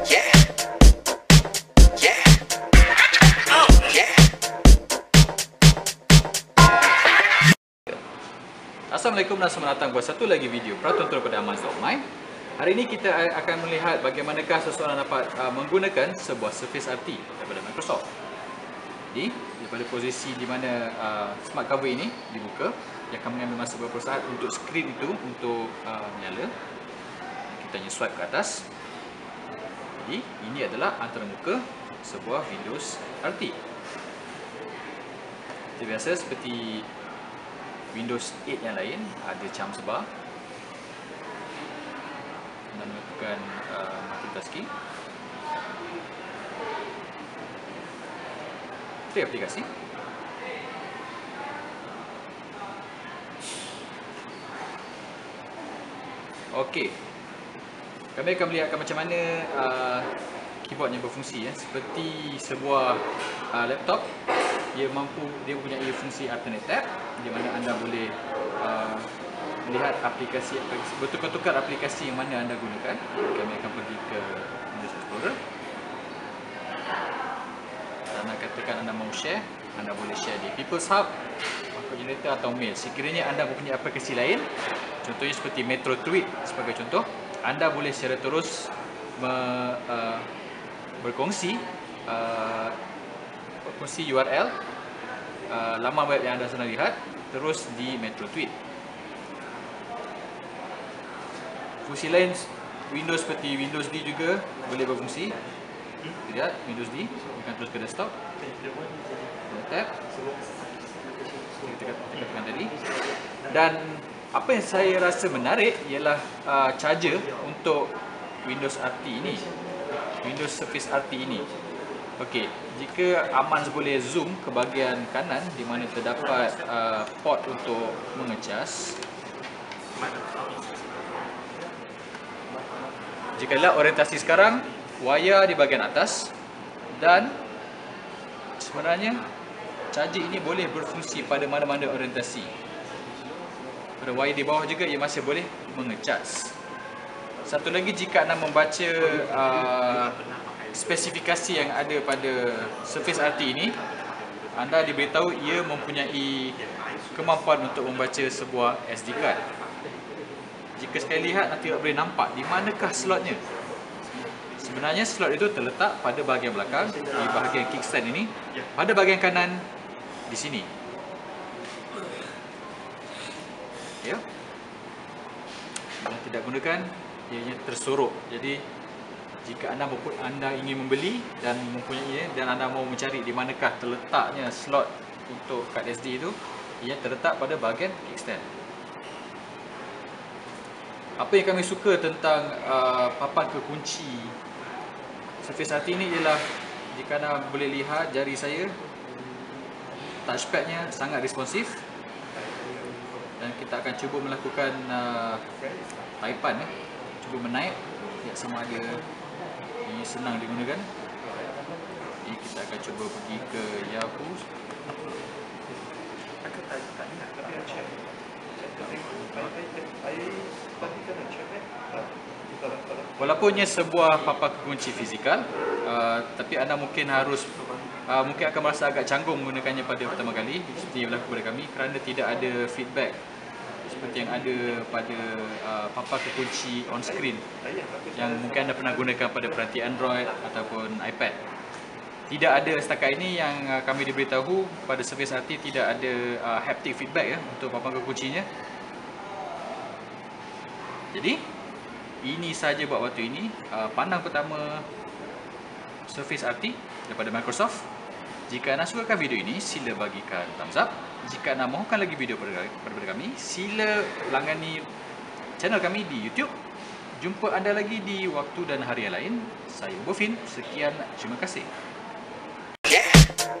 Assalamualaikum dan selamat datang buat satu lagi video Peraturan daripada Aman.my Hari ini kita akan melihat bagaimanakah seseorang dapat uh, menggunakan sebuah Surface RT daripada Microsoft. Jadi, daripada posisi di mana uh, smart cover ini dibuka Yang akan mengambil masa beberapa saat untuk skrin itu untuk uh, menyala. Kita hanya swipe ke atas Jadi, ini adalah antara muka sebuah Windows RT Seperti biasa, seperti Windows 8 yang lain ada cam sebar. Dan melakukan uh, multitasking. Itu aplikasi. Okey. Kami akan melihatkan macam mana uh, keyboardnya berfungsi ya. Seperti sebuah uh, laptop dia mampu dia mempunyai fungsi alternate tab di mana anda boleh uh, melihat aplikasi bertukar-tukar aplikasi yang mana anda gunakan. Kami akan pergi ke Windows Explorer. Dan anda katakan anda mahu share, anda boleh share di People's Hub, Market Generator atau Mail. Sekiranya anda mempunyai aplikasi lain, contohnya seperti Metro Tweet sebagai contoh, anda boleh secara terus me, uh, berkongsi uh, berkongsi URL uh, laman web yang anda sedang lihat terus di Metro Tweet. Fungsi lain Windows seperti Windows D juga boleh berfungsi. Lihat Windows D akan terus ke desktop. Tab. Kita tekan tadi. Dan apa yang saya rasa menarik ialah uh, charger untuk Windows RT ini. Windows Surface RT ini. Okey, jika Aman boleh zoom ke bahagian kanan di mana terdapat uh, port untuk mengecas. Jika lihat orientasi sekarang, wayar di bahagian atas dan sebenarnya charger ini boleh berfungsi pada mana-mana orientasi. Pada wayar di bawah juga ia masih boleh mengecas. Satu lagi jika anda membaca uh, spesifikasi yang ada pada Surface RT ini anda diberitahu ia mempunyai kemampuan untuk membaca sebuah SD card. Jika sekali lihat nanti boleh nampak di manakah slotnya. Sebenarnya slot itu terletak pada bahagian belakang di bahagian kickstand ini pada bahagian kanan di sini ya. Yang tidak gunakan ianya tersorok jadi jika anda anda ingin membeli dan mempunyai dan anda mahu mencari di manakah terletaknya slot untuk kad SD itu ia terletak pada bahagian kickstand apa yang kami suka tentang uh, papan kekunci Surface RT ini ialah jika anda boleh lihat jari saya touchpadnya sangat responsif dan kita akan cuba melakukan uh, taipan eh. cuba menaik. Lihat sama ada ini senang digunakan. Jadi kita akan cuba pergi ke Yahoo Walaupunnya sebuah papan kunci fizikal uh, tapi anda mungkin harus uh, mungkin akan merasa agak canggung menggunakannya pada pertama kali seperti yang berlaku pada kami kerana tidak ada feedback seperti yang ada pada uh, papan kekunci on screen yang mungkin anda pernah gunakan pada peranti Android ataupun iPad. Tidak ada setakat ini yang uh, kami diberitahu pada Surface RT tidak ada uh, haptic feedback ya untuk papan kekuncinya. Jadi ini saja buat waktu ini uh, pandang pertama Surface RT daripada Microsoft. Jika anda sukakan video ini, sila bagikan thumbs up. Jika anda mahukan lagi video daripada kami, sila langgani channel kami di YouTube. Jumpa anda lagi di waktu dan hari yang lain. Saya Bofin, sekian terima kasih. Yeah.